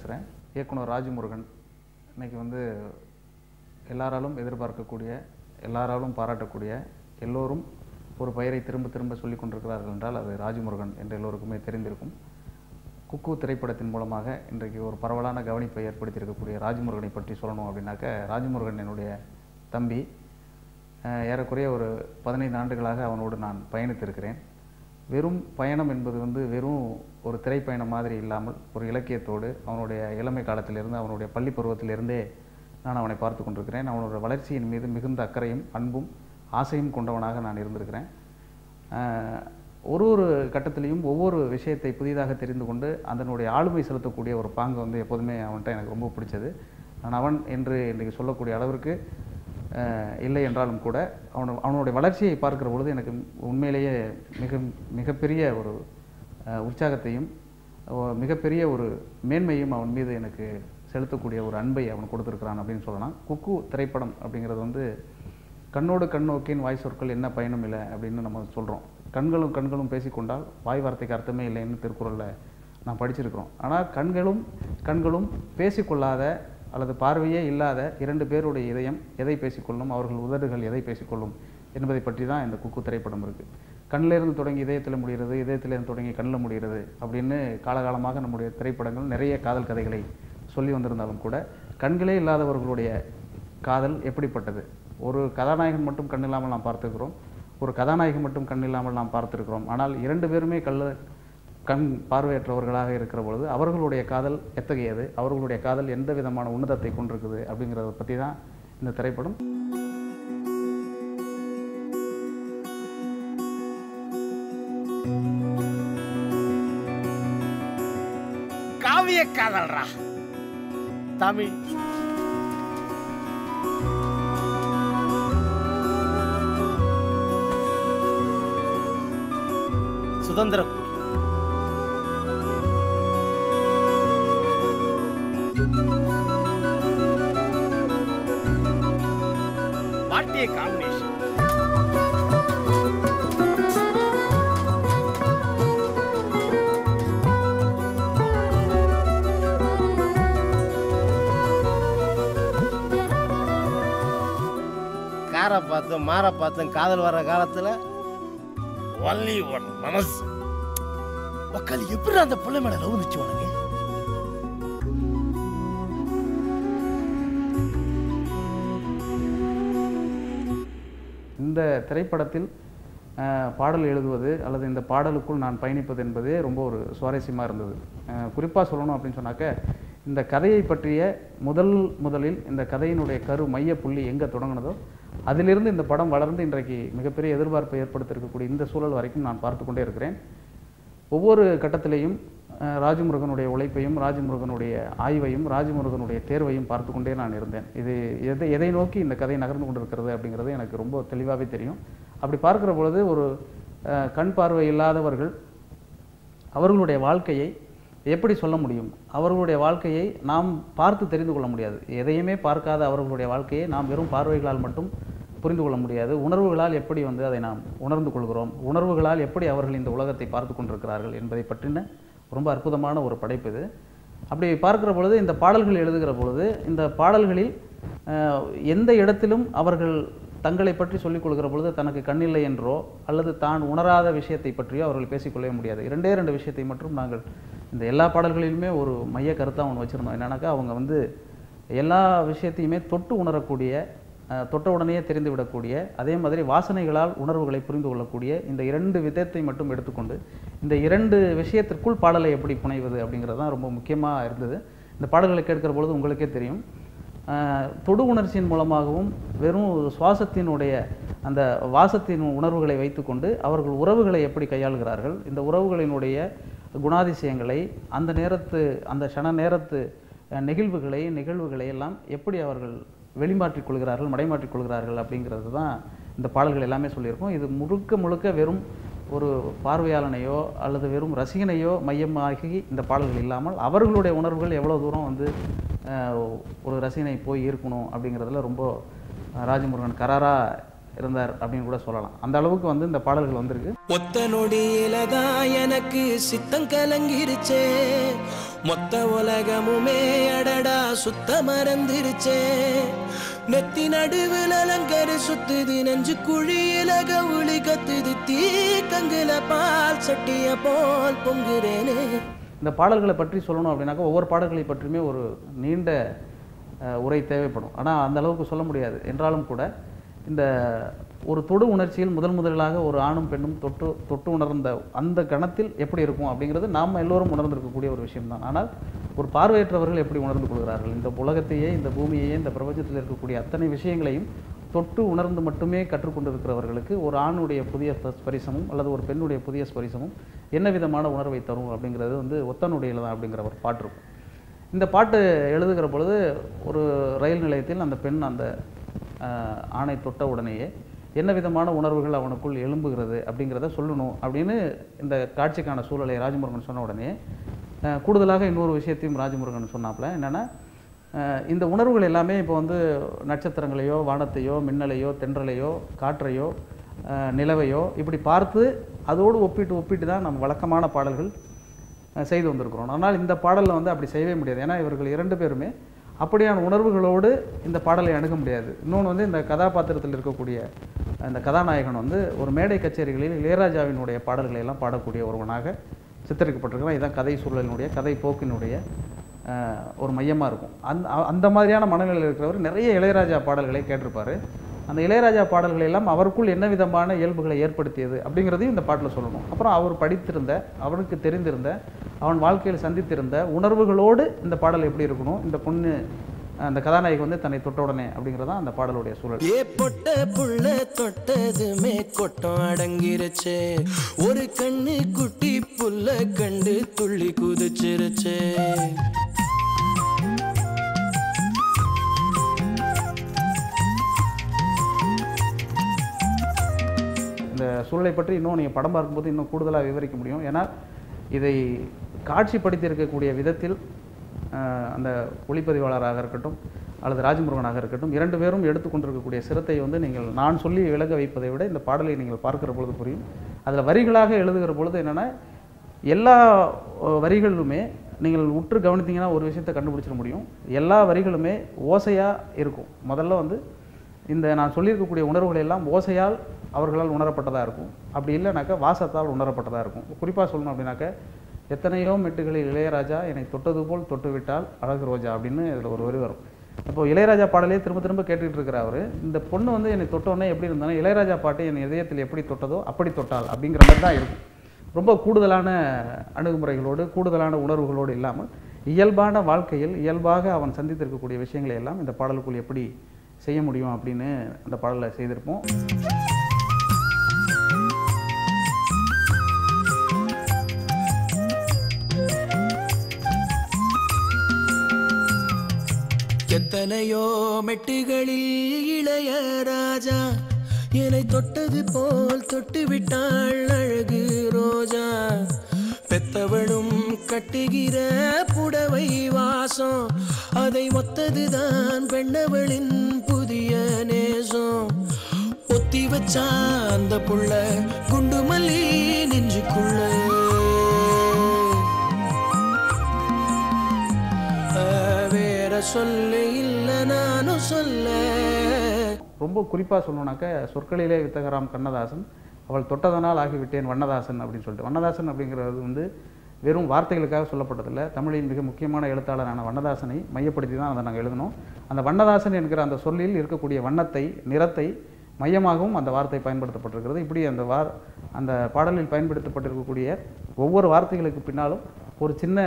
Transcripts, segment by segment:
பேசுகிறேன் இயக்குனர் ராஜமுருகன் இன்னைக்கு வந்து எல்லாராலும் எதிர்பார்க்கக்கூடிய எல்லாராலும் பாராட்டக்கூடிய எல்லோரும் ஒரு பெயரை திரும்ப திரும்ப சொல்லி கொண்டிருக்கிறார்கள் என்றால் அது ராஜமுருகன் என்று எல்லோருக்குமே தெரிந்திருக்கும். குக்கு திரைப்படத்தின் மூலமாக இன்றைக்கு ஒரு பரவலான கவனிப்பை ஏற்படுத்தியிருக்கக்கூடிய ராஜமுருகனை பற்றி சொல்லணும் அப்படின்னாக்க ராஜமுருகன் என்னுடைய தம்பி. ஏறக்குறைய ஒரு பதினைந்து ஆண்டுகளாக அவனோடு நான் பயணித்திருக்கிறேன். வெறும் பயணம் என்பது வந்து வெறும் ஒரு திரைப்பயணம் மாதிரி இல்லாமல் ஒரு இலக்கியத்தோடு அவனுடைய இளமை காலத்திலிருந்து அவனுடைய பள்ளி பருவத்திலிருந்தே நான் அவனை பார்த்து கொண்டிருக்கிறேன். அவனோட வளர்ச்சியின் மீது மிகுந்த அக்கறையும் அன்பும் ஆசையும் கொண்டவனாக நான் இருந்திருக்கிறேன். ஒரு ஒரு கட்டத்திலையும் ஒவ்வொரு விஷயத்தை புதிதாக தெரிந்து கொண்டு அதனுடைய ஆளுமை செலுத்தக்கூடிய ஒரு பாங்கு வந்து எப்போதுமே அவன்கிட்ட எனக்கு ரொம்ப பிடிச்சது. நான் அவன் என்று இன்றைக்கு சொல்லக்கூடிய அளவிற்கு இல்லை என்றாலும் கூட அவன் அவனுடைய வளர்ச்சியை பார்க்கிற பொழுது எனக்கு உண்மையிலேயே மிக மிகப்பெரிய ஒரு உற்சாகத்தையும் மிகப்பெரிய ஒரு மேன்மையும் அவன் மீது எனக்கு செலுத்தக்கூடிய ஒரு அன்பை அவன் கொடுத்துருக்கிறான் அப்படின்னு சொல்லலாம். குக்கு திரைப்படம் அப்படிங்கிறது வந்து கண்ணோடு கண் நோக்கின் வாய் சொற்கள் என்ன பயனும் இல்லை அப்படின்னு நம்ம சொல்கிறோம் கண்களும் கண்களும் பேசிக்கொண்டால் வாய் வார்த்தைக்கு அர்த்தமே இல்லைன்னு திருக்குறளில் நான் படிச்சிருக்கிறோம். ஆனால் கண்களும் கண்களும் பேசிக்கொள்ளாத அல்லது பார்வையே இல்லாத இரண்டு பேருடைய இதயம் எதை பேசிக்கொள்ளும் அவர்கள் உதடுகள் எதை பேசிக்கொள்ளும் என்பதை பற்றி தான் இந்த குக்கு திரைப்படம் இருக்குது கண்ணிலிருந்து தொடங்கி இதயத்தில் முடிகிறது இதயத்திலிருந்து தொடங்கி கண்ணில் முடிகிறது அப்படின்னு காலகாலமாக நம்முடைய திரைப்படங்கள் நிறைய காதல் கதைகளை சொல்லி வந்திருந்தாலும் கூட கண்களே இல்லாதவர்களுடைய காதல் எப்படிப்பட்டது? ஒரு கதாநாயகன் மட்டும் கண் இல்லாமல் நாம் பார்த்துக்கிறோம் ஒரு கதாநாயகன் மட்டும் கண் இல்லாமல் நாம் பார்த்துருக்கிறோம். ஆனால் இரண்டு பேருமே கள்ள கண் பார்வையற்றவர்களாக இருக்கிற பொழுது அவர்களுடைய காதல் எத்தகையது? அவர்களுடைய காதல் எந்த விதமான உன்னதத்தை கொண்டிருக்குது அப்படிங்கிறத பற்றி தான் இந்த திரைப்படம் காவிய காதல்ரா தமிழ் சுதந்திர பார்த்தும் மாற பார்த்தும் காதல் வர்ற காலத்துல ஒன்லி ஒன் மனசு. மக்கள் எப்படி அந்த பிள்ளை மேல லவ் வந்துச்சு உனக்கு? இந்த திரைப்படத்தில் பாடல் எழுதுவது அல்லது இந்த பாடலுக்குள் நான் பயணிப்பது என்பதே ரொம்ப ஒரு சுவாரஸ்யமாக இருந்தது. குறிப்பாக சொல்லணும் அப்படின்னு சொன்னாக்க இந்த கதையை பற்றிய முதல் முதலில் இந்த கதையினுடைய கரு மைய புள்ளி எங்கே தொடங்கினதோ அதிலிருந்து இந்த படம் வளர்ந்து இன்றைக்கு மிகப்பெரிய எதிர்பார்ப்பை ஏற்படுத்தியிருக்கக்கூடிய இந்த சூழல் வரைக்கும் நான் பார்த்து கொண்டே இருக்கிறேன். ஒவ்வொரு கட்டத்திலையும் ராஜமுருகனுடைய உழைப்பையும் ராஜமுருகனுடைய ஆய்வையும் ராஜமுருகனுடைய தேர்வையும் பார்த்து கொண்டே நான் இருந்தேன். இது எதை எதை நோக்கி இந்த கதை நகர்ந்து கொண்டிருக்கிறது அப்படிங்கிறது எனக்கு ரொம்ப தெளிவாகவே தெரியும். அப்படி பார்க்கிற பொழுது ஒரு கண் பார்வை இல்லாதவர்கள் அவர்களுடைய வாழ்க்கையை எப்படி சொல்ல முடியும்? அவர்களுடைய வாழ்க்கையை நாம் பார்த்து தெரிந்து கொள்ள முடியாது. எதையுமே பார்க்காத அவர்களுடைய வாழ்க்கையை நாம் வெறும் பார்வைகளால் மட்டும் புரிந்து கொள்ள முடியாது. உணர்வுகளால் எப்படி வந்து அதை நாம் உணர்ந்து கொள்கிறோம்? உணர்வுகளால் எப்படி அவர்கள் இந்த உலகத்தை பார்த்து கொண்டிருக்கிறார்கள் என்பதை பற்றின ரொம்ப அற்புதமான ஒரு படைப்பு இது. அப்படி பார்க்கிற பொழுது இந்த பாடல்கள் எழுதுகிற பொழுது இந்த பாடல்களில் எந்த இடத்திலும் அவர்கள் தங்களை பற்றி சொல்லிக் கொள்கிற பொழுது தனக்கு கண்ணில்லை என்றோ அல்லது தான் உணராத விஷயத்தை பற்றியோ அவர்கள் பேசிக்கொள்ளவே முடியாது. இரண்டே ரெண்டு விஷயத்தை மட்டும் நாங்கள் இந்த எல்லா பாடல்களிலுமே ஒரு மைய கருத்தாக ஒன்று வச்சுருந்தோம். என்னன்னாக்கா அவங்க வந்து எல்லா விஷயத்தையுமே தொட்டு உணரக்கூடிய தொட்ட உடனேயே தெரிந்து விடக்கூடிய அதே மாதிரி வாசனைகளால் உணர்வுகளை புரிந்து கொள்ளக்கூடிய இந்த இரண்டு விதத்தை மட்டும் எடுத்துக்கொண்டு இந்த இரண்டு விஷயத்திற்குள் பாடலை எப்படி புனைவது அப்படிங்கிறது தான் ரொம்ப முக்கியமாக இருந்தது. இந்த பாடல்களை கேட்கிற பொழுது உங்களுக்கே தெரியும். தொடு உணர்ச்சியின் மூலமாகவும் வெறும் சுவாசத்தினுடைய அந்த வாசத்தின் உணர்வுகளை வைத்துக்கொண்டு அவர்கள் உறவுகளை எப்படி கையாளுகிறார்கள் இந்த உறவுகளினுடைய குணாதிசயங்களை அந்த நேரத்து அந்த க்ஷண நேரத்து நெகிழ்வுகளை நிகழ்வுகளை எல்லாம் எப்படி அவர்கள் வெளிமாற்றிக் கொள்கிறார்கள் மடைமாற்றிக் கொள்கிறார்கள் அப்படிங்கிறது தான் இந்த பாடல்கள் எல்லாமே சொல்லியிருக்கோம். இது முழுக்க முழுக்க வெறும் ஒரு பார்வையாளனையோ அல்லது வெறும் ரசிகனையோ மையமாகி இந்த பாடல்கள் இல்லாமல் அவர்களுடைய உணர்வுகள் எவ்வளோ தூரம் வந்து ஒரு ரசிகனை போய் ஈர்க்கணும் அப்படிங்கிறதுல ரொம்ப ராஜமுருகன் கராரா இருந்தார் அப்படின்னு கூட சொல்லலாம். அந்த அளவுக்கு வந்து இந்த பாடல்கள் வந்திருக்கு. ஒத்த நொடியில தான் எனக்கு சித்தம் கலங்கிருச்சே. மொத்த உலகமுமே அடடா சுத்த மறந்துருச்சே நெத்தி நடுவில் அலங்கரு சுத்துது நெஞ்சு குழியில கவுளி கத்துது தீ கங்குல பால் சட்டிய போல் பொங்குறேனே. இந்த பாடல்களை பற்றி சொல்லணும் அப்படின்னாக்கா ஒவ்வொரு பாடல்களை பற்றியுமே ஒரு நீண்ட உரை தேவைப்படும். ஆனால் அந்த அளவுக்கு சொல்ல முடியாது. என்றாலும் கூட இந்த ஒரு தொடு உணர்ச்சியில் முதல் முதலாக ஒரு ஆணும் பெண்ணும் தொட்டு தொட்டு உணர்ந்த அந்த கணத்தில் எப்படி இருக்கும் அப்படிங்கிறது நாம் எல்லோரும் உணர்ந்திருக்கக்கூடிய ஒரு விஷயம்தான். ஆனால் ஒரு பார்வையற்றவர்கள் எப்படி உணர்ந்து கொள்கிறார்கள்? இந்த உலகத்தையே இந்த பூமியையே இந்த பிரபஞ்சத்தில் இருக்கக்கூடிய அத்தனை விஷயங்களையும் தொட்டு உணர்ந்து மட்டுமே கற்றுக்கொண்டிருக்கிறவர்களுக்கு ஒரு ஆணுடைய புதிய ஸ்பரிசமும் அல்லது ஒரு பெண்ணுடைய புதிய ஸ்பரிசமும் என்ன விதமான உணர்வை தரும் அப்படிங்கிறது வந்து ஒத்தனுடையில் தான் அப்படிங்கிற ஒரு பாட்டு இருக்கும். இந்த பாட்டு எழுதுகிற பொழுது ஒரு ரயில் நிலையத்தில் அந்த பெண் அந்த ஆணை தொட்ட உடனேயே என்ன விதமான உணர்வுகள் அவனுக்குள் எழும்புகிறது அப்படிங்கிறத சொல்லணும் அப்படின்னு இந்த காட்சிக்கான சூழலை ராஜமுருகன் சொன்ன உடனே கூடுதலாக இன்னொரு விஷயத்தையும் ராஜமுருகன் சொன்னாப்புல. என்னென்னா இந்த உணர்வுகள் எல்லாமே இப்போ வந்து நட்சத்திரங்களையோ வானத்தையோ மின்னலையோ தென்றலையோ காற்றையோ நிலவையோ இப்படி பார்த்து அதோடு ஒப்பிட்டு ஒப்பிட்டு தான் நம்ம வழக்கமான பாடல்கள் செய்து வந்திருக்கிறோம். ஆனால் இந்த பாடலில் வந்து அப்படி செய்யவே முடியாது. ஏன்னா இவர்கள் இரண்டு பேருமே அப்படியான உணர்வுகளோடு இந்த பாடலை அணுக முடியாது. இன்னொன்று வந்து இந்த கதாபாத்திரத்தில் இருக்கக்கூடிய அந்த கதாநாயகன் வந்து ஒரு மேடை கச்சேரிகளில் இளையராஜாவினுடைய பாடல்களை எல்லாம் பாடக்கூடிய ஒருவனாக சித்தரிக்கப்பட்டிருக்கிறான். இதுதான் கதை சூழலினுடைய கதை போக்கினுடைய ஒரு மையமாக இருக்கும். அந்த அ- அந்த மாதிரியான மனநிலையில் இருக்கிறவர் நிறைய இளையராஜா பாடல்களை கேட்டிருப்பார். அந்த இளையராஜா பாடல்கள் எல்லாம் அவருக்குள் என்ன விதமான இயல்புகளை ஏற்படுத்தியது அப்படிங்கிறதையும் இந்த பாட்டில் சொல்லணும். அப்புறம் அவர் படித்திருந்த அவனுக்கு தெரிந்திருந்த அவன் வாழ்க்கையில் சந்தித்திருந்த உணர்வுகளோடு இந்த பாடல் எப்படி இருக்கணும் இந்த பொண்ணு அந்த கதாநாயகி வந்து தன்னை தொட்ட உடனே அப்படிங்கிறது தான் அந்த பாடலுடைய சூழல். ஏ பொட்ட புள்ள தொட்டதுமே கொட்டம் அடங்கிருச்சு. ஒரு கண்ணு குட்டி புல்ல கண்டு துள்ளி குதிச்சிருச்சே. சூழலை பற்றி இன்னும் நீங்கள் படம் பார்க்கும்போது இன்னும் கூடுதலாக விவரிக்க முடியும். ஏன்னா இதை காட்சிப்படுத்தி இருக்கக்கூடிய விதத்தில் அந்த ஒளிப்பதிவாளராக இருக்கட்டும் அல்லது ராஜமுருகனாக இருக்கட்டும் இரண்டு பேரும் எடுத்துக்கொண்டிருக்கக்கூடிய சிரத்தை வந்து நீங்கள் நான் சொல்லி விலக வைப்பதை விட இந்த பாடலை நீங்கள் பார்க்கிற பொழுது புரியும். அதில் வரிகளாக எழுதுகிற பொழுது என்னென்னா எல்லா வரிகளுமே நீங்கள் உற்று கவனித்தீங்கன்னா ஒரு விஷயத்தை கண்டுபிடிச்சிட முடியும். எல்லா வரிகளுமே ஓசையாக இருக்கும். முதல்ல வந்து இந்த நான் சொல்லியிருக்கக்கூடிய உணர்வுகள் எல்லாம் ஓசையால் அவர்களால் உணரப்பட்டதாக இருக்கும். அப்படி இல்லைனாக்கா வாசத்தால் உணரப்பட்டதாக இருக்கும். குறிப்பாக சொல்லணும் அப்படின்னாக்க எத்தனையோ மெட்டுகளில் இளையராஜா என்னை தொட்டது போல் தொட்டுவிட்டால் அழகு ரோஜா அப்படின்னு இதில் ஒரு வரி வரும். இப்போ இளையராஜா பாடலே திரும்ப திரும்ப கேட்டுக்கிட்டு இருக்கிற அவர். இந்த பொண்ணு வந்து என்னை தொட்டோன்னே எப்படி இருந்தாலும் இளையராஜா பாட்டு என் இதயத்தில் எப்படி தொட்டதோ அப்படி தொட்டால் அப்படிங்கிற மாதிரி தான் இருக்கும். ரொம்ப கூடுதலான அணுகுமுறைகளோடு கூடுதலான உணர்வுகளோடு இல்லாமல் இயல்பான வாழ்க்கையில் இயல்பாக அவன் சந்தித்திருக்கக்கூடிய விஷயங்களை எல்லாம் இந்த பாடலுக்குள் எப்படி செய்ய முடியும் அப்படின்னு அந்த பாடலை செய்திருப்போம். எத்தனையோ மெட்டுகளில் இளைய ராஜா என்னை தொட்டது போல் தொட்டு விட்டாள் அழகு ரோஜா. பெத்தவளும் கட்டுகிற புடவை வாசம். அதை ஒத்ததுதான் பெண்ணவளின் புதிய நேசம். ஒத்தி வச்சா அந்த புள்ள குண்டு மல்லி நெஞ்சுக்குள்ள வேற சொல்ல இல்ல நானும் சொல்ல. ரொம்ப குறிப்பாக சொல்லணுனாக்க சொற்களிலே வித்தகராம் கண்ணதாசன் அவள் தொட்டதனால் ஆகிவிட்டேன் வண்ணதாசன் அப்படின்னு சொல்லிட்டு. வண்ணதாசன் அப்படிங்கிறது வந்து வெறும் வார்த்தைகளுக்காக சொல்லப்பட்டதில்லை. தமிழின் மிக முக்கியமான எழுத்தாளரான வண்ணதாசனை மையப்படுத்தி தான் அதை நாங்கள் எழுதினோம். அந்த வண்ணதாசன் என்கிற அந்த சொல்லில் இருக்கக்கூடிய வண்ணத்தை நிறத்தை மையமாகவும் அந்த வார்த்தை பயன்படுத்தப்பட்டிருக்கிறது. இப்படி அந்த வார் அந்த பாடலில் பயன்படுத்தப்பட்டிருக்கக்கூடிய ஒவ்வொரு வார்த்தைகளுக்கு பின்னாலும் ஒரு சின்ன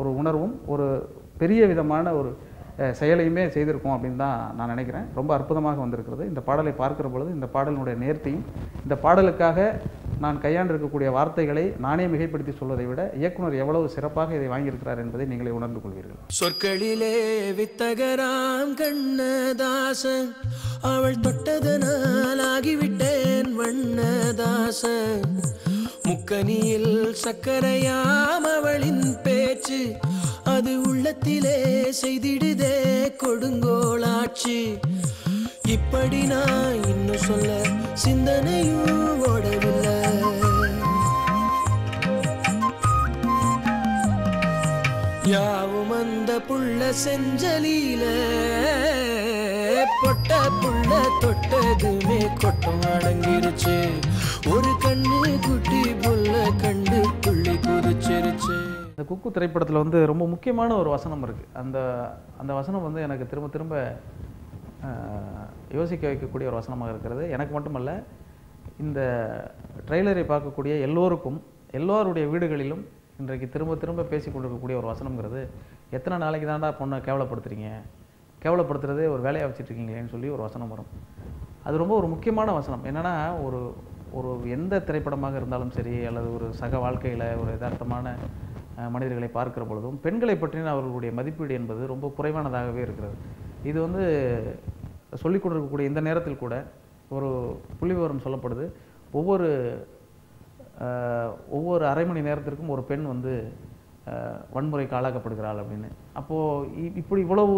ஒரு உணர்வும் ஒரு பெரிய விதமான ஒரு செயலையுமே செய்திருக்கோம் அப்படின்னு தான் நான் நினைக்கிறேன். ரொம்ப அற்புதமாக வந்திருக்கிறது. இந்த பாடலை பார்க்கிற பொழுது இந்த பாடலினுடைய நேர்த்தியும் இந்த பாடலுக்காக நான் கையாண்டிருக்கக்கூடிய வார்த்தைகளை நானே மிகைப்படுத்தி சொல்வதை விட இயக்குனர் எவ்வளவு சிறப்பாக இதை வாங்கியிருக்கிறார் என்பதை நீங்களே உணர்ந்து கொள்வீர்கள். சொற்களிலே வித்தகராம் கண்ணதாசன் அவள் தொட்டதனால் ஆகிவிட்டேன் வண்ணதாசன். முக்கனியில் சக்கரையாம் அவளின் பேச்சு அது உள்ளத்திலே செய்திடுதே கொடுங்கோளாச்சு இப்படி நான் இன்னும் சொல்ல சிந்தனையும் யாவும் அந்த புள்ள செஞ்சலில பொட்ட புள்ள தொட்டதுமே கொட்டம் அடங்கிருச்சு. ஒரு கண்ணு குட்டி புள்ள கண்டு புள்ளி குதிச்சிருச்சு. இந்த குக்கு திரைப்படத்தில் வந்து ரொம்ப முக்கியமான ஒரு வசனம் இருக்குது அந்த அந்த வசனம் வந்து எனக்கு திரும்ப திரும்ப யோசிக்க வைக்கக்கூடிய ஒரு வசனமாக இருக்கிறது. எனக்கு மட்டுமல்ல இந்த ட்ரெய்லரை பார்க்கக்கூடிய எல்லோருக்கும் எல்லோருடைய வீடுகளிலும் இன்றைக்கு திரும்ப திரும்ப பேசி கொண்டிருக்கக்கூடிய ஒரு வசனங்கிறது எத்தனை நாளைக்கு தாண்டா பொண்ணை கேவலப்படுத்துறீங்க? கேவலப்படுத்துறதே ஒரு வேலையை வச்சுட்டு இருக்கீங்களேன்னு சொல்லி ஒரு வசனம் வரும். அது ரொம்ப ஒரு முக்கியமான வசனம். என்னென்னா ஒரு ஒரு எந்த திரைப்படமாக இருந்தாலும் சரி அல்லது ஒரு சக வாழ்க்கையில் ஒரு யதார்த்தமான மனிதர்களை பார்க்கிற பொழுதும் பெண்களை பற்றின அவர்களுடைய மதிப்பீடு என்பது ரொம்ப குறைவானதாகவே இருக்கிறது. இது வந்து சொல்லிக் கொடுக்கக்கூடிய இந்த நேரத்தில் கூட ஒரு புள்ளி விவரம் சொல்லப்படுது. ஒவ்வொரு ஒவ்வொரு அரை மணி நேரத்திற்கும் ஒரு பெண் வந்து வன்முறைக்கு ஆளாக்கப்படுகிறாள் அப்படின்னு. அப்போது இப்படி இவ்வளவு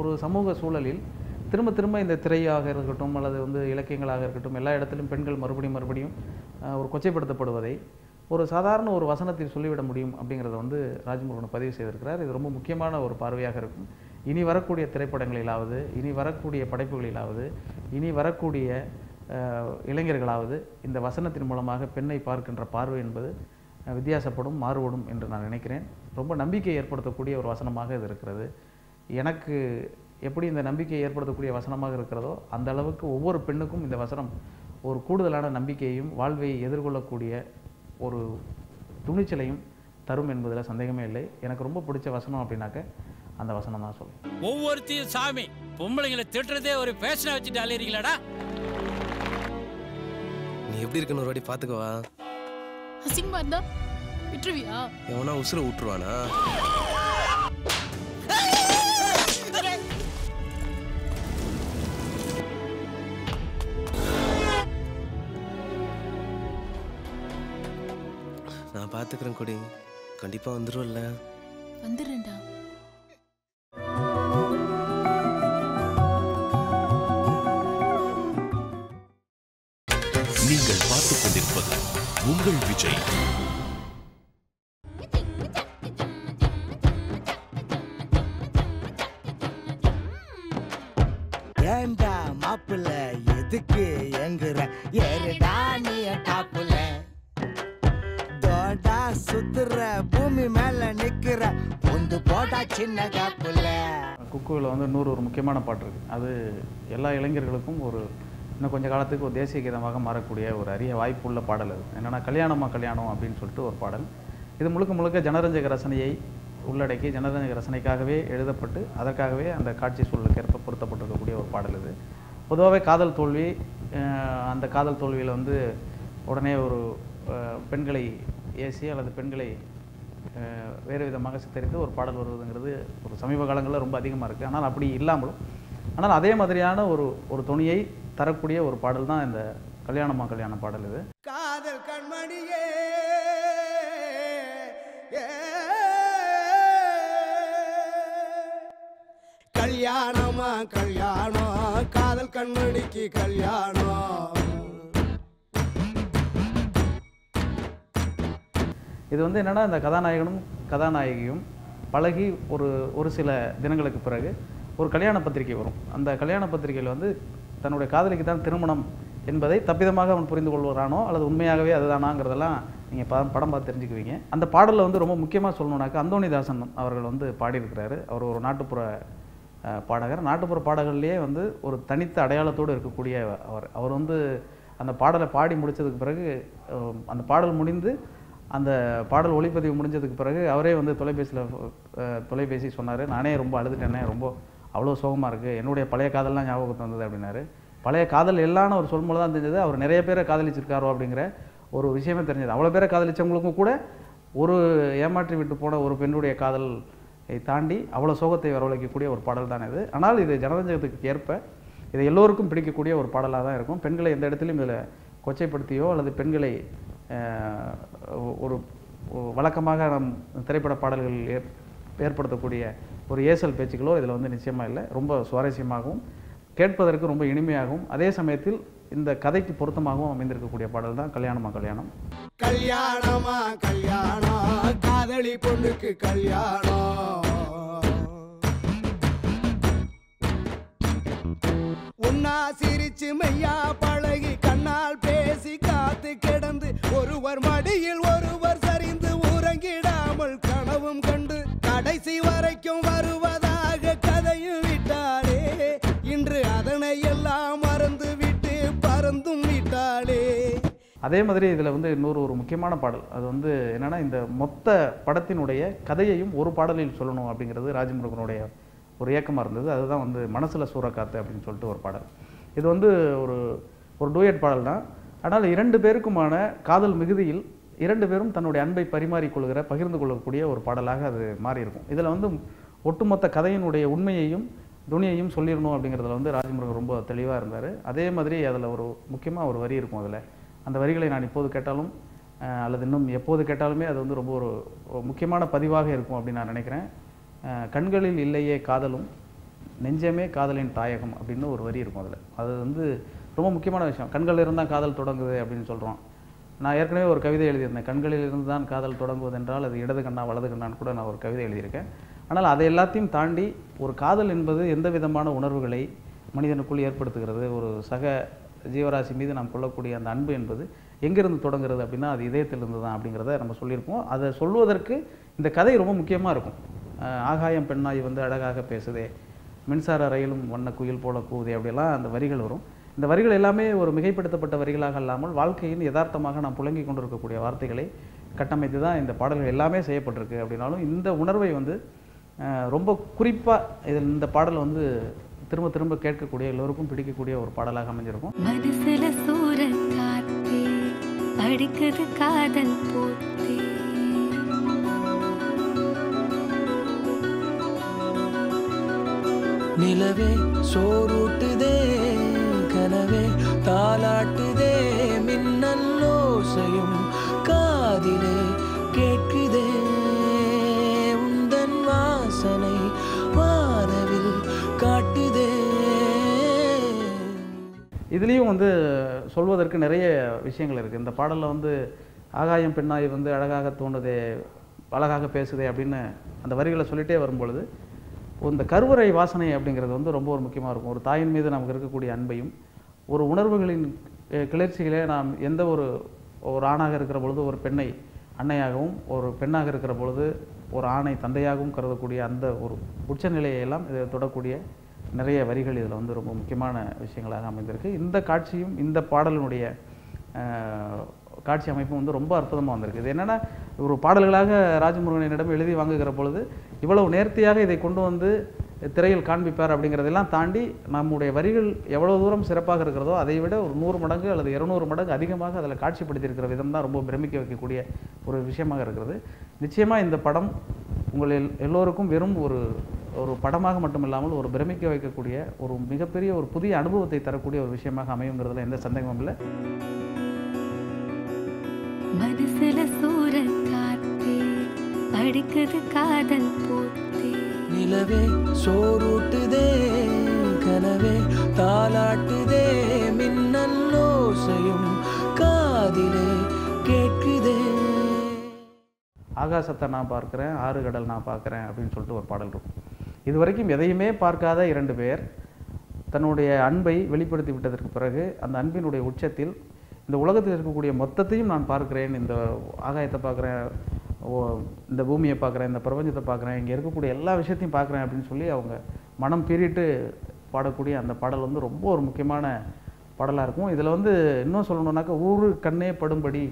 ஒரு சமூக சூழலில் திரும்ப திரும்ப இந்த திரையாக இருக்கட்டும் அல்லது வந்து இலக்கியங்களாக இருக்கட்டும் எல்லா இடத்திலும் பெண்கள் மறுபடியும் மறுபடியும் ஒரு கொச்சைப்படுத்தப்படுவதை ஒரு சாதாரண ஒரு வசனத்தில் சொல்லிவிட முடியும் அப்படிங்கிறத வந்து ராஜ்முருகன் பதிவு செய்திருக்கிறார். இது ரொம்ப முக்கியமான ஒரு பார்வையாக இருக்கும். இனி வரக்கூடிய திரைப்படங்களிலாவது இனி வரக்கூடிய படைப்புகளிலாவது இனி வரக்கூடிய இளைஞர்களாவது இந்த வசனத்தின் மூலமாக பெண்ணை பார்க்கின்ற பார்வை என்பது வித்தியாசப்படும் மாறுபடும் என்று நான் நினைக்கிறேன். ரொம்ப நம்பிக்கை ஏற்படுத்தக்கூடிய ஒரு வசனமாக இது இருக்கிறது. எனக்கு எப்படி இந்த நம்பிக்கையை ஏற்படுத்தக்கூடிய வசனமாக இருக்கிறதோ அந்த அளவுக்கு ஒவ்வொரு பெண்ணுக்கும் இந்த வசனம் ஒரு கூடுதலான நம்பிக்கையையும் வாழ்வை எதிர்கொள்ளக்கூடிய ஒரு துணிச்சலையும் தரும் என்பதில் சந்தேகமே இல்லை. எனக்கு ரொம்ப பிடிச்ச வசனம் அப்படின்னாக்க அந்த வசனம் தான் சொல்லுவேன். ஒவ்வொருத்தையும் சாமி பொம்பளைங்களை திட்டுறதே ஒரு பேஷனை வச்சுட்டு அலையிறீங்களாடா? எப்படி இருக்குன்னு ஒரு வாட்டி பாத்துக்கவா அசிங்கமா இருந்தா விட்டுருவியா? எவனா உசுர விட்டுருவானா நான் பாத்துக்கிறேன் கொடி. கண்டிப்பா வந்துரும்ல. வந்துடுறேன்டா. உங்கள் விஜய். ஏண்டா மாப்பிள்ள எதுக்கு எங்குற ஏறுடா நீ டாப்புல. தோடா சுத்துற பூமி மேல நிக்கிற. பொந்து போடா சின்ன காப்புல. குக்குவில் வந்து இன்னொரு ஒரு முக்கியமான பாட்டு இருக்குது அது எல்லா இளைஞர்களுக்கும் ஒரு இன்னும் கொஞ்ச காலத்துக்கு ஒரு தேசிய கீதமாக மாறக்கூடிய ஒரு அரிய வாய்ப்புள்ள பாடல் அது. என்னென்னா கல்யாணமா கல்யாணம் அப்படின்னு சொல்லிட்டு ஒரு பாடல். இது முழுக்க முழுக்க ஜனரஞ்சக ரசனையை உள்ளடக்கி ஜனரஞ்சக ரசனைக்காகவே எழுதப்பட்டு அதற்காகவே அந்த காட்சி சூழலுக்கு ஏற்ப பொருத்தப்பட்டிருக்கக்கூடிய ஒரு பாடல் இது. பொதுவாகவே காதல் தோல்வி அந்த காதல் தோல்வியில் வந்து உடனே ஒரு பெண்களை ஏசி அல்லது பெண்களை வேறு விதமாக சித்தரித்து ஒரு பாடல் வருவதுங்கிறது ஒரு சமீப காலங்களில் ரொம்ப அதிகமாக இருக்குது ஆனால் அப்படி இல்லாமலும் ஆனால் அதே மாதிரியான ஒரு ஒரு துணியை தரக்கூடிய ஒரு பாடல் தான் இந்த கல்யாணமா கல்யாண பாடல் இது. காதல் கண்மணியே. கல்யாணமா கல்யாணம் காதல் கண்மணிக்கு கல்யாணம். இது வந்து என்னன்னா இந்த கதாநாயகனும் கதாநாயகியும் பழகி ஒரு ஒரு சில தினங்களுக்கு பிறகு ஒரு கல்யாண பத்திரிகை வரும். அந்த கல்யாண பத்திரிகையில் வந்து தன்னுடைய காதலிக்கு தான் திருமணம் என்பதை தப்பிதமாக அவன் புரிந்து கொள்வரானோ அல்லது உண்மையாகவே அதுதானாங்கிறதெல்லாம் நீங்கள் படம் படம் பார்த்து தெரிஞ்சுக்குவீங்க. அந்த பாடலில் வந்து ரொம்ப முக்கியமாக சொல்லணுன்னாக்கா அந்தோணிதாசன் அவர்கள் வந்து பாடியிருக்கிறாரு. அவர் ஒரு நாட்டுப்புற பாடகர். நாட்டுப்புற பாடகர்லேயே வந்து ஒரு தனித்த அடையாளத்தோடு இருக்கக்கூடிய அவர். அவர் வந்து அந்த பாடலை பாடி முடிச்சதுக்கு பிறகு அந்த பாடல் முடிந்து அந்த பாடல் ஒளிப்பதிவு முடிஞ்சதுக்கு பிறகு அவரே வந்து தொலைபேசியில் தொலைபேசி சொன்னார். நானே ரொம்ப அழுதுட்டேனே ரொம்ப அவ்வளோ சோகமாக இருக்குது என்னுடைய பழைய காதல்லாம் ஞாபகத்துக்கு வந்தது அப்படின்னாரு. பழைய காதல் எல்லான்னு ஒரு சொல்மொழி தான் தெரிஞ்சது. அவர் நிறைய பேரை காதலிச்சிருக்காரோ அப்படிங்கிற ஒரு விஷயமே தெரிஞ்சது. அவ்வளோ பேரை காதலிச்சவங்களுக்கும் கூட ஒரு ஏமாற்றி விட்டு போன ஒரு பெண்ணுடைய காதல் தாண்டி அவ்வளோ சோகத்தை வரவழைக்கக்கூடிய ஒரு பாடல் தான் இது. ஆனால் இது ஜனரஞ்சகத்துக்கு ஏற்ப இது எல்லோருக்கும் பிடிக்கக்கூடிய ஒரு பாடலாக தான் இருக்கும். பெண்களை எந்த இடத்துலையும் இதில் கொச்சைப்படுத்தியோ அல்லது பெண்களை ஒரு ஒரு வழக்கமாக நம் திரைப்பட பாடல்கள் ஏற் ஏற்படுத்தக்கூடிய ஒரு ஏசல் பேச்சுக்களோ இதில் வந்து நிச்சயமாக இல்லை. ரொம்ப சுவாரஸ்யமாகவும் கேட்பதற்கு ரொம்ப இனிமையாகவும் அதே சமயத்தில் இந்த கதைக்கு பொருத்தமாகவும் அமைந்திருக்கக்கூடிய பாடல் தான் கல்யாணமா கல்யாணம். கல்யாணமா கல்யாணம் காதலி பொண்ணுக்கு கல்யாணம். உன்னா சிரிச்சு மெய்யா பழகி கண்ணால் பேசி காத்து கிடந்து ஒருவர் மடியில் ஒருவர் அதே மாதிரி இதில் வந்து இன்னொரு ஒரு முக்கியமான பாடல். அது வந்து என்னென்னா இந்த மொத்த படத்தினுடைய கதையையும் ஒரு பாடலில் சொல்லணும் அப்படிங்கிறது ராஜமுருகனுடைய ஒரு ஏக்கமாக இருந்தது. அதுதான் வந்து மனசில் சூறக்காத்து அப்படின்னு சொல்லிட்டு ஒரு பாடல். இது வந்து ஒரு ஒரு டூயட் பாடல் தான் ஆனால் இரண்டு பேருக்குமான காதல் மிகுதியில் இரண்டு பேரும் தன்னுடைய அன்பை பரிமாறிக்கொள்கிற பகிர்ந்து கொள்ளக்கூடிய ஒரு பாடலாக அது மாறியிருக்கும். இதில் வந்து ஒட்டுமொத்த கதையினுடைய உண்மையையும் துணியையும் சொல்லிடணும் அப்படிங்கிறதுல வந்து ராஜமுருகன் ரொம்ப தெளிவாக இருந்தார். அதே மாதிரி அதில் ஒரு முக்கியமாக ஒரு வரி இருக்கும் அதில். அந்த வரிகளை நான் இப்போது கேட்டாலும் அல்லது இன்னும் எப்போது கேட்டாலுமே அது வந்து ரொம்ப ஒரு முக்கியமான பதிவாக இருக்கும் அப்படின்னு நான் நினைக்கிறேன். கண்களில் இல்லையே காதலும் நெஞ்சமே காதலின் தாயகம் அப்படின்னு ஒரு வரி இருக்கும் அதில். அது வந்து ரொம்ப முக்கியமான விஷயம். கண்கள் இருந்தால் காதல் தொடங்குது அப்படின்னு சொல்கிறோம் நான் ஏற்கனவே ஒரு கவிதை எழுதியிருந்தேன். கண்களில் இருந்து தான் காதல் தொடங்குவது என்றால் அது இடது கண்ணா வலது கண்ணான்னு கூட நான் ஒரு கவிதை எழுதியிருக்கேன். ஆனால் அதை எல்லாத்தையும் தாண்டி ஒரு காதல் என்பது எந்த விதமான உணர்வுகளை மனிதனுக்குள் ஏற்படுத்துகிறது? ஒரு சக ஜீவராசி மீது நாம் கொள்ளக்கூடிய அந்த அன்பு என்பது எங்கேருந்து தொடங்குறது அப்படின்னா அது இதயத்திலிருந்து தான் அப்படிங்கிறத நம்ம சொல்லியிருப்போம். அதை சொல்வதற்கு இந்த கதை ரொம்ப முக்கியமாக இருக்கும். ஆகாயம் பெண்ணாய் வந்து அழகாக பேசுதே மின்சார ரயிலும் வண்ண குயில் போல கூவுதே அப்படிலாம் அந்த வரிகள் வரும். இந்த வரிகள் எல்லாமே ஒரு மிகைப்படுத்தப்பட்ட வரிகளாக இல்லாமல் வாழ்க்கையின் யதார்த்தமாக நாம் புழங்கி கொண்டிருக்கக்கூடிய வார்த்தைகளை கட்டமைத்து தான் இந்த பாடல்கள் எல்லாமே செய்யப்பட்டிருக்கு அப்படின்னாலும் இந்த உணர்வை வந்து ரொம்ப குறிப்பாக இதில் இந்த பாடல் வந்து திரும்ப திரும்ப கேட்கக்கூடிய எல்லோருக்கும் பிடிக்கக்கூடிய ஒரு பாடலாக அமைஞ்சிருக்கும். மனசுல சூற காத்தே அடிக்குது காதல் போத்தே. நிலவே சோறூட்டுதே கனவே தாலாட்டுதே மின்னல் ஓசையும் காதிலே கேட்குதே. இதுலேயும் வந்து சொல்வதற்கு நிறைய விஷயங்கள் இருக்குது இந்த பாடலில் வந்து ஆகாயம் பெண்ணாய் வந்து அழகாக தோணுதே அழகாக பேசுதே அப்படின்னு அந்த வரிகளை சொல்லிட்டே வரும்பொழுது இந்த கருவறை வாசனை அப்படிங்கிறது வந்து ரொம்ப ஒரு முக்கியமாக இருக்கும். ஒரு தாயின் மீது நமக்கு இருக்கக்கூடிய அன்பையும் ஒரு உணர்வுகளின் கிளர்ச்சிகளே நாம் எந்த ஒரு ஒரு ஆணாக இருக்கிற பொழுது ஒரு பெண்ணை அன்னையாகவும் ஒரு பெண்ணாக இருக்கிற பொழுது ஒரு ஆணை தந்தையாகவும் கருதக்கூடிய அந்த ஒரு உச்சநிலையை எல்லாம் இதை தொடக்கூடிய நிறைய வரிகள் இதில் வந்து ரொம்ப முக்கியமான விஷயங்களாக அமைந்திருக்கு. இந்த காட்சியும் இந்த பாடலினுடைய காட்சி அமைப்பும் வந்து ரொம்ப அற்புதமாக வந்திருக்கு. இது என்னென்னா ஒரு பாடல்களாக ராஜமுருகனிடம் எழுதி வாங்குகிற பொழுது இவ்வளவு நேர்த்தியாக இதை கொண்டு வந்து திரையில் காண்பிப்பார் அப்படிங்கிறதெல்லாம் தாண்டி நம்முடைய வரிகள் எவ்வளோ தூரம் சிறப்பாக இருக்கிறதோ அதை விட ஒரு நூறு மடங்கு அல்லது இருநூறு மடங்கு அதிகமாக அதில் காட்சிப்படுத்தியிருக்கிற விதம் தான் ரொம்ப பிரமிக்க வைக்கக்கூடிய ஒரு விஷயமாக இருக்கிறது. நிச்சயமாக இந்த படம் உங்கள் எல்- எல்லோருக்கும் வெறும் ஒரு ஒரு படமாக மட்டும் இல்லாமல் ஒரு பிரமிக்க வைக்கக்கூடிய ஒரு மிகப்பெரிய ஒரு புதிய அனுபவத்தை தரக்கூடிய ஒரு விஷயமாக அமையுங்கிறதுல எந்த சந்தேகமும் இல்லை. மனசுல சூற காத்தே அடிக்குது காதல் போத்தே. நிலவே சோறூட்டுதே கனவே தாலாட்டுதே மின்னல் ஓசையும் காதிலே கேட்குதே. ஆகாசத்தை நான் பார்க்குறேன் ஆறு கடல் நான் பார்க்குறேன் அப்படின்னு சொல்லிட்டு ஒரு பாடல் இருக்கும். இதுவரைக்கும் எதையுமே பார்க்காத இரண்டு பேர் தன்னுடைய அன்பை வெளிப்படுத்தி விட்டதற்கு பிறகு அந்த அன்பினுடைய உச்சத்தில் இந்த உலகத்தில் இருக்கக்கூடிய மொத்தத்தையும் நான் பார்க்கிறேன் இந்த ஆகாயத்தை பார்க்குறேன் இந்த பூமியை பார்க்குறேன் இந்த பிரபஞ்சத்தை பார்க்குறேன் இங்கே இருக்கக்கூடிய எல்லா விஷயத்தையும் பார்க்குறேன் அப்படின்னு சொல்லி அவங்க மனம் பிரிட்டு பாடக்கூடிய அந்த பாடல் வந்து ரொம்ப ஒரு முக்கியமான பாடலாக இருக்கும். இதில் வந்து இன்னும் சொல்லணுன்னாக்கா ஊரு கண்ணே படும்படி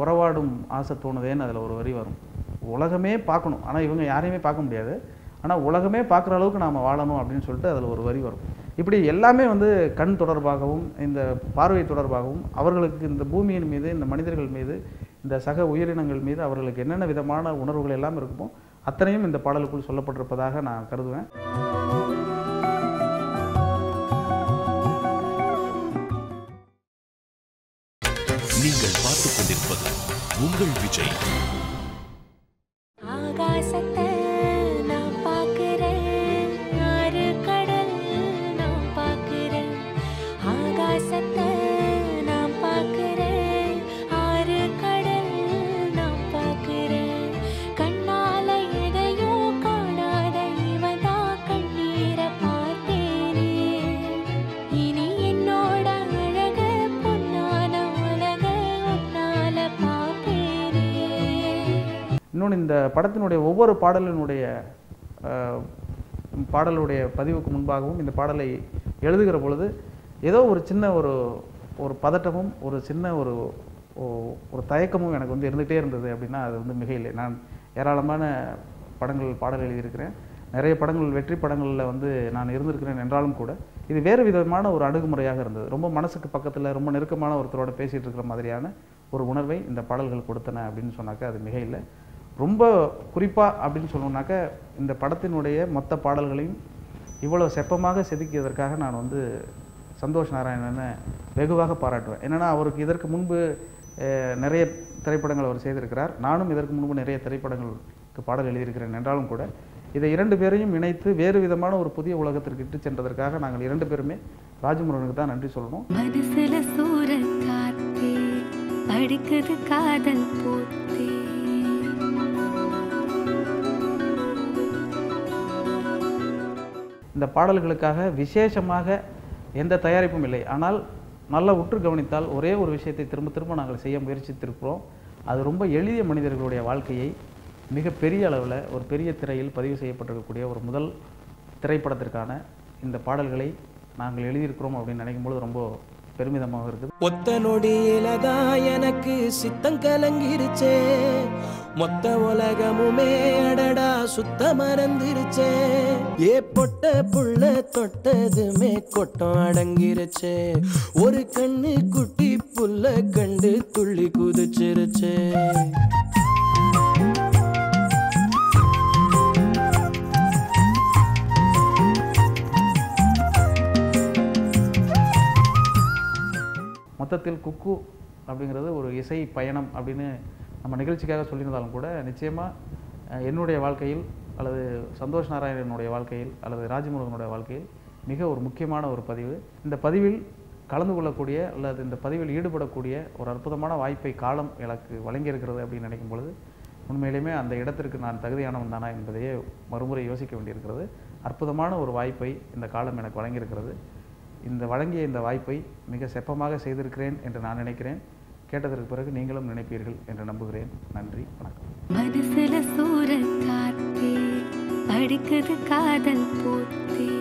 உறவாடும் ஆசை தோணுதேன்னு அதில் ஒரு வரி வரும். உலகமே பார்க்கணும். ஆனால் இவங்க யாரையுமே பார்க்க முடியாது. ஆனால் உலகமே பார்க்குற அளவுக்கு நாம் வாழணும் அப்படின்னு சொல்லிட்டு அதில் ஒரு வரி வரும். இப்படி எல்லாமே வந்து கண் தொடர்பாகவும் இந்த பார்வை தொடர்பாகவும் அவர்களுக்கு இந்த பூமியின் மீது இந்த மனிதர்கள் மீது இந்த சக உயிரினங்கள் மீது அவர்களுக்கு என்னென்ன விதமான உணர்வுகள் எல்லாம் இருக்குமோ அத்தனையும் இந்த பாடலுக்குள் சொல்லப்பட்டிருப்பதாக நான் கருதுவேன். நீங்கள் பார்த்துக் கொண்டிருப்பது உங்கள் விஜய். இந்த படத்தினுடைய ஒவ்வொரு பாடலினுடைய பாடலுடைய பதிவுக்கு முன்பாகவும் இந்த பாடலை எழுதுகிற பொழுது ஏதோ ஒரு சின்ன ஒரு ஒரு பதட்டமும் ஒரு சின்ன ஒரு ஒரு தயக்கமும் எனக்கு வந்து இருந்துகிட்டே இருந்தது அப்படின்னா அது வந்து மிகையில்லை. நான் ஏராளமான படங்கள் பாடல் எழுதியிருக்கிறேன். நிறைய படங்கள் வெற்றி படங்களில் வந்து நான் இருந்திருக்கிறேன் என்றாலும் கூட இது வேறு விதமான ஒரு அணுகுமுறையாக இருந்தது. ரொம்ப மனசுக்கு பக்கத்தில் ரொம்ப நெருக்கமான ஒருத்தரோட பேசிகிட்டு இருக்கிற மாதிரியான ஒரு உணர்வை இந்த பாடல்கள் கொடுத்தன அப்படின்னு சொன்னாக்கா அது மிகையில்லை. ரொம்ப குறிப்பாக அப்படின்னு சொல்லணுன்னாக்க இந்த படத்தினுடைய மொத்த பாடல்களையும் இவ்வளோ செப்பமாக செதுக்கியதற்காக நான் வந்து சந்தோஷ் நாராயணனை வெகுவாக பாராட்டுவேன். என்னென்னா அவருக்கு இதற்கு முன்பு நிறைய திரைப்படங்கள் அவர் செய்திருக்கிறார். நானும் இதற்கு முன்பு நிறைய திரைப்படங்களுக்கு பாடல் எழுதியிருக்கிறேன் என்றாலும் கூட இதை இரண்டு பேரையும் இணைத்து வேறு விதமான ஒரு புதிய உலகத்திற்கு இட்டு சென்றதற்காக நாங்கள் இரண்டு பேருமே ராஜமுருகனுக்கு தான் நன்றி சொல்லணும். மனசுல காதல் போத்தே இந்த பாடல்களுக்காக விசேஷமாக எந்த தயாரிப்பும் இல்லை. ஆனால் நல்லா உற்று கவனித்தால் ஒரே ஒரு விஷயத்தை திரும்ப திரும்ப நாங்கள் செய்ய முயற்சித்திருக்கிறோம். அது ரொம்ப எளிய மனிதர்களுடைய வாழ்க்கையை மிக பெரிய அளவில் ஒரு பெரிய திரையில் பதிவு செய்யப்பட்டிருக்கக்கூடிய ஒரு முதல் திரைப்படத்திற்கான இந்த பாடல்களை நாங்கள் எழுதியிருக்கிறோம் அப்படின்னு நினைக்கும் பொழுது ரொம்ப பெருமிதமாக இருக்குது. ஒத்த நொடியில எனக்கு சித்தம் கலங்கிருச்சே. மொத்த உலகமுமே அடடா சுத்த மறந்துருச்சே ஏ பொட்ட புள்ள தொட்டதுமே கொட்டம் அடங்கிருச்சே. ஒரு கண்ணு குட்டி புல்ல கண்டு துள்ளி குதிச்சிருச்சே. மொத்தத்தில் குக்கு அப்படிங்கிறது ஒரு இசை பயணம் அப்படின்னு நம்ம நிகழ்ச்சிக்காக சொல்லியிருந்தாலும் கூட நிச்சயமாக என்னுடைய வாழ்க்கையில் அல்லது சந்தோஷ் நாராயணனுடைய வாழ்க்கையில் அல்லது ராஜமுருகனுடைய வாழ்க்கையில் மிக ஒரு முக்கியமான ஒரு பதிவு. இந்த பதிவில் கலந்து கொள்ளக்கூடிய அல்லது இந்த பதிவில் ஈடுபடக்கூடிய ஒரு அற்புதமான வாய்ப்பை காலம் எனக்கு வழங்கியிருக்கிறது அப்படின்னு நினைக்கும் பொழுது உண்மையிலுமே அந்த இடத்திற்கு நான் தகுதியானவன் தானா என்பதையே மறுமுறை யோசிக்க வேண்டியிருக்கிறது. அற்புதமான ஒரு வாய்ப்பை இந்த காலம் எனக்கு வழங்கியிருக்கிறது. இந்த வழங்கிய இந்த வாய்ப்பை மிக செப்பமாக செய்திருக்கிறேன் என்று நான் நினைக்கிறேன். கேட்டதற்கு பிறகு நீங்களும் நினைப்பீர்கள் என்று நம்புகிறேன். நன்றி வணக்கம். மனசுல சூற காத்தே அடிக்குது காதல் போத்தே